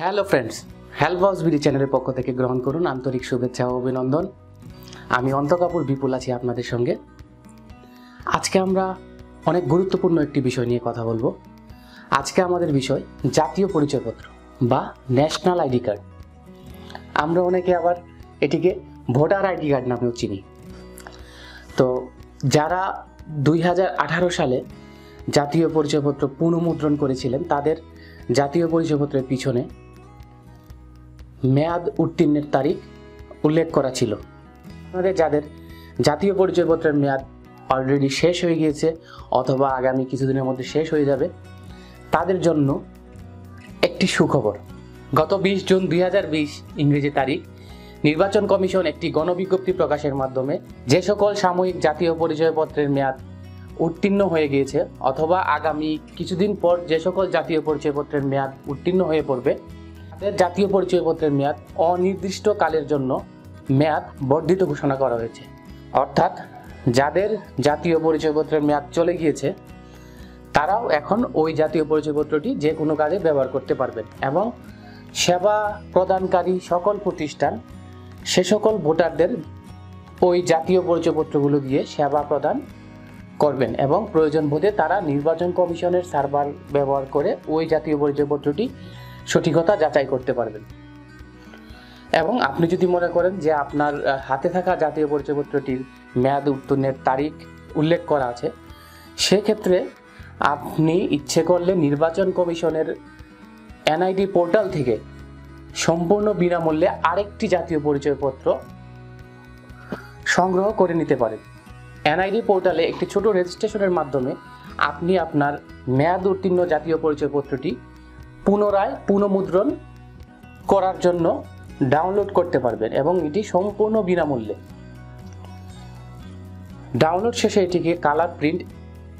Hello friends help house BD চ্যানেলের পক্ষ থেকে গ্রহণ করুন আন্তরিক শুভেচ্ছা ও অভিনন্দন। আমি অন্ত কাপুর, বিপুল আছি আপনাদের সঙ্গে। আজকে আমরা অনেক গুরুত্বপূর্ণ একটি বিষয় নিয়ে কথা বলব। আজকে আমাদের বিষয় জাতীয় পরিচয়পত্র বা ন্যাশনাল আইডি কার্ড আমরা অনেকে আবার এটিকে ভোটার আইডি কার্ড নামেও চিনি। তো যারা দুই হাজার আঠারো সালে জাতীয় পরিচয়পত্র পুনঃমুদ্রণ করেছিলেন, তাদের জাতীয় পরিচয়পত্রের পিছনে মেয়াদ উত্তীর্ণের তারিখ উল্লেখ করা ছিল। আমাদের যাদের জাতীয় পরিচয়পত্রের মেয়াদ অলরেডি শেষ হয়ে গিয়েছে অথবা আগামী কিছুদিনের মধ্যে শেষ হয়ে যাবে, তাদের জন্য একটি সুখবর। গত বিশ জুন দু হাজার বিশ ইংরেজি তারিখ, নির্বাচন কমিশন একটি গণবিজ্ঞপ্তি প্রকাশের মাধ্যমে যে সকল সাময়িক জাতীয় পরিচয়পত্রের মেয়াদ উত্তীর্ণ হয়ে গিয়েছে অথবা আগামী কিছুদিন পর যে সকল জাতীয় পরিচয়পত্রের মেয়াদ উত্তীর্ণ হয়ে পড়বে তাদের জাতীয় পরিচয়পত্রের মেয়াদ অনির্দিষ্ট কালের জন্য মেয়াদ বর্ধিত ঘোষণা করা হয়েছে। অর্থাৎ যাদের জাতীয় পরিচয়পত্রের মেয়াদ চলে গিয়েছে, তারাও এখন ওই জাতীয় পরিচয়পত্রটি যে কোনো কাজে ব্যবহার করতে পারবেন এবং সেবা প্রদানকারী সকল প্রতিষ্ঠান, সে সকল ভোটারদের ওই জাতীয় পরিচয়পত্রগুলো দিয়ে সেবা প্রদান করবেন এবং প্রয়োজন বোধে তারা নির্বাচন কমিশনের সার্ভার ব্যবহার করে ওই জাতীয় পরিচয়পত্রটি সঠিকতা যাচাই করতে পারবেন। এবং আপনি যদি মনে করেন যে আপনার হাতে থাকা জাতীয় পরিচয়পত্রটির মেয়াদ, উত্তীর্ণের তারিখ উল্লেখ করা আছে, সেক্ষেত্রে আপনি ইচ্ছে করলে নির্বাচন কমিশনের এনআইডি পোর্টাল থেকে সম্পূর্ণ বিনামূল্যে আরেকটি জাতীয় পরিচয়পত্র সংগ্রহ করে নিতে পারেন। এনআইডি পোর্টালে একটি ছোট রেজিস্ট্রেশনের মাধ্যমে আপনি আপনার মেয়াদ উত্তীর্ণ জাতীয় পরিচয়পত্রটি পুনরায় পুনঃমুদ্রণ করার জন্য ডাউনলোড করতে পারবেন এবং এটি সম্পূর্ণ বিনামূল্যে। ডাউনলোড শেষে এটিকে কালার প্রিন্ট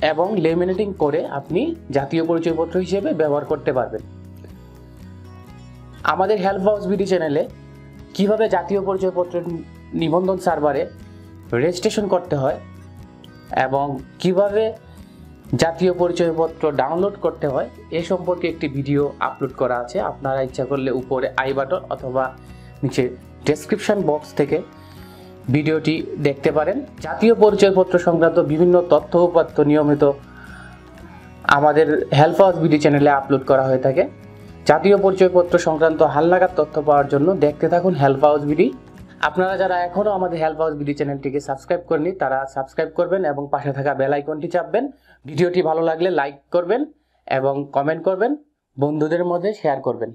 এবং লেমিনেটিং করে আপনি জাতীয় পরিচয়পত্র হিসেবে ব্যবহার করতে পারবেন। আমাদের হেল্প হাউস বিডি চ্যানেলে কীভাবে জাতীয় পরিচয়পত্রের নিবন্ধন সার্ভারে রেজিস্ট্রেশন করতে হয় এবং কীভাবে জাতীয় পরিচয়পত্র ডাউনলোড করতে হয়। এ সম্পর্কে একটি ভিডিও আপলোড করা আছে। আপনারা ইচ্ছা করলে উপরে আই বাটন অথবা নিচে ডেসক্রিপশন বক্স থেকে ভিডিওটি দেখতে পারেন। জাতীয় পরিচয়পত্র সংক্রান্ত বিভিন্ন তথ্য উপাত্ত নিয়মিত আমাদের হেল্প হাউস বিডি চ্যানেলে আপলোড করা হয়ে থাকে। জাতীয় পরিচয়পত্র সংক্রান্ত হালনাগাদ তথ্য পাওয়ার জন্য দেখতে থাকুন হেল্প হাউস বিডি আপনারা যারা এখনও আমাদের হেল্প হাউস বিডি চ্যানেলটিকে সাবস্ক্রাইব করেনি তারা সাবস্ক্রাইব করবেন এবং পাশে থাকা বেল আইকনটি চাপবেন। ভিডিওটি ভালো লাগলে লাইক করবেন এবং কমেন্ট করবেন। বন্ধুদের মধ্যে শেয়ার করবেন।